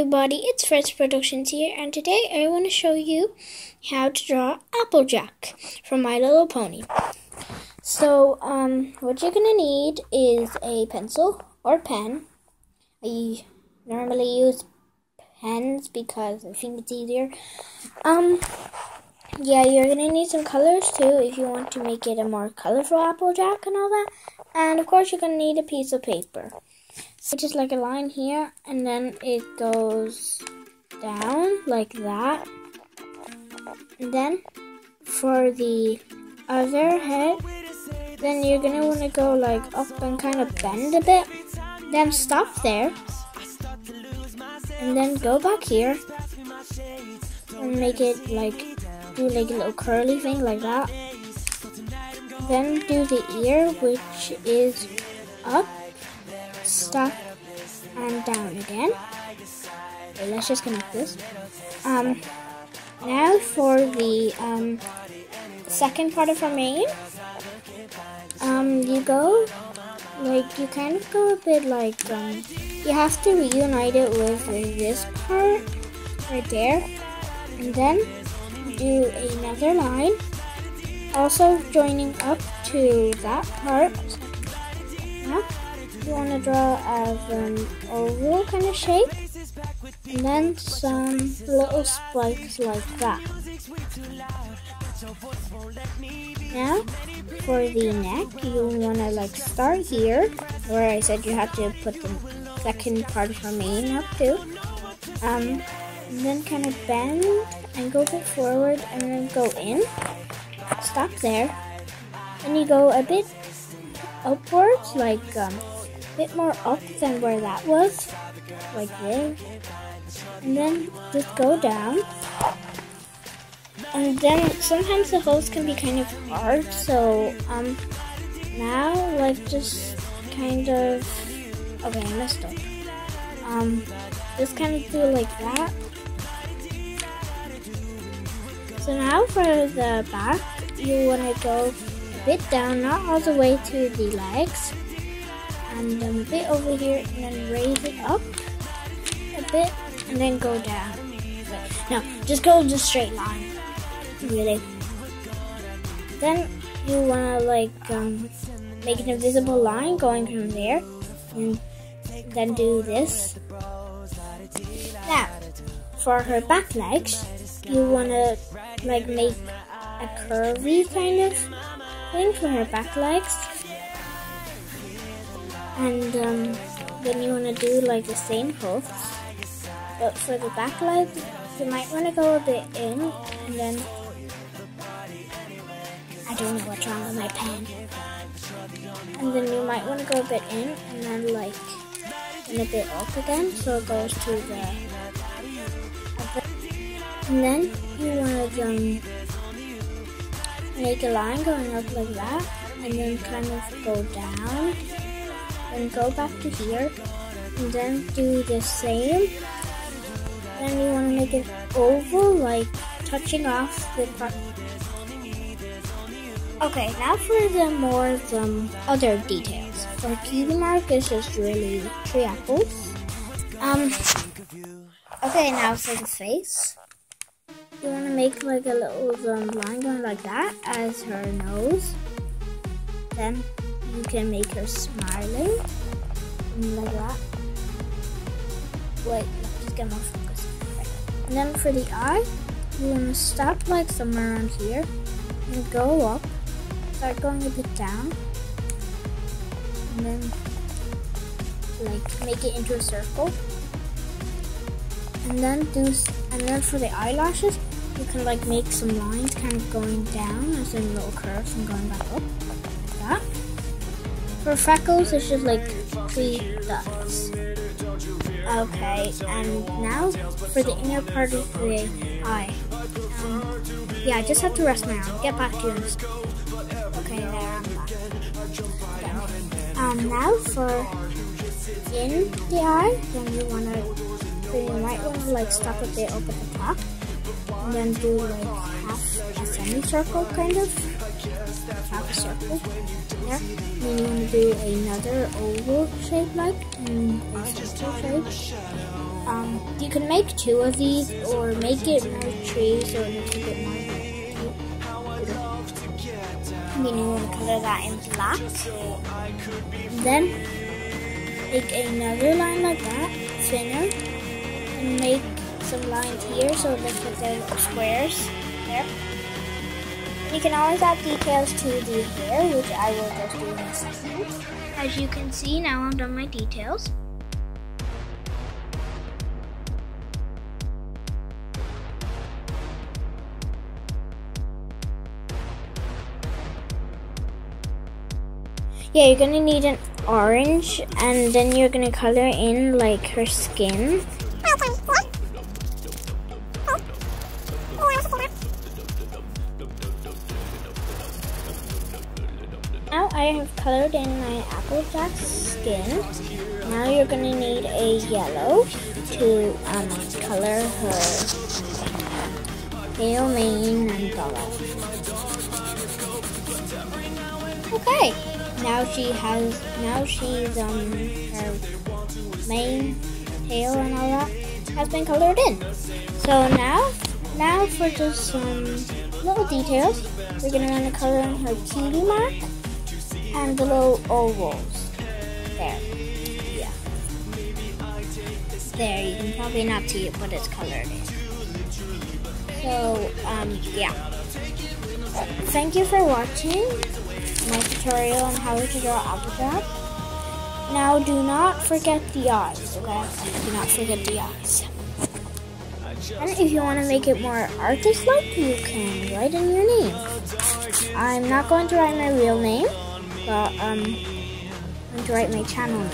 everybody, it's Ferrets Productions here, and today I want to show you how to draw Applejack from My Little Pony. So, um, what you're gonna need is a pencil or pen. I normally use pens because I think it's easier. Um, yeah, you're gonna need some colors too if you want to make it a more colorful Applejack and all that. And of course, you're gonna need a piece of paper. So just like a line here, and then it goes down like that. And then for the other head, then you're gonna want to go like up and kind of bend a bit. Then stop there, and then go back here and make it like do like a little curly thing like that. Then do the ear, which is up stop and down again. Okay, let's just connect this. Um, now for the um, second part of our mane. Um, you go like you kind of go a bit like um, you have to reunite it with this part right there, and then do another line, also joining up to that part. Yeah you want to draw as an oval kind of shape and then some little spikes like that. Now for the neck you want to like start here where I said you have to put the second part of your mane up too. Um, and then kind of bend and go a bit forward and then go in. Stop there. And you go a bit upwards like um, bit more up than where that was, like this. And then just go down. And then sometimes the holes can be kind of hard, so um, now like just kind of, okay, I messed up. Um, just kind of do like that. So now for the back, you want to go a bit down, not all the way to the legs and then a bit over here and then raise it up a bit and then go down. No, just go the straight line. Really. Then you wanna like um, make an invisible line going from there and then do this. Now, for her back legs, you wanna like make a curvy kind of thing for her back legs and um, then you want to do like the same hoofs but for the back legs you might want to go a bit in and then I don't know what's wrong with my pen. And then you might want to go a bit in and then like and a bit up again so it goes to the and then you want to um, make a line going up like that and then kind of go down and go back to here and then do the same. Then you want to make it oval like touching off the part okay now for the more the other details. For cutie mark is just really three apples. Um okay now for the face. You want to make like a little um, line going like that as her nose. Then you can make her smiling like that. Wait, just get more focus. And then for the eye, you want to stop like somewhere around here and go up. Start going a bit down. And then like make it into a circle. And then do and then for the eyelashes, you can like make some lines kind of going down as in little curves and going back up. For freckles, it's just like three dots. Okay, and now for the inner part of the eye. Um, yeah, I just have to rest my arm. Get back to you. Okay, there I'm back. Okay. Um, now for in the eye, then you wanna, then you might wanna like stop a bit at the top, and then do like half a semicircle kind of, half there. Then you want to do another oval shape like in a circle shape. Um, you can make two of these or make it more trees or make it more then you want to color that in black. Then make another line like that, thinner, and make some lines here so it looks like they're squares there. You can always add details to the hair, which I will just do in a second. As you can see, now I've done my details. Yeah, you're gonna need an orange and then you're gonna color in like her skin. I have colored in my Applejack skin. Now you're gonna need a yellow to um, color her tail, mane, and gullet. Okay now she has now she's um her mane tail and all that has been colored in. So now now for just some little details, we're gonna color in her cutie mark and the little ovals. There. Yeah. There, you can probably not see it, but it's colored. So, um, yeah. Thank you for watching my tutorial on how to draw Applejack. Now do not forget the eyes, okay? Do not forget the eyes. And if you want to make it more artist-like, you can write in your name. I'm not going to write my real name, but um, write my channel.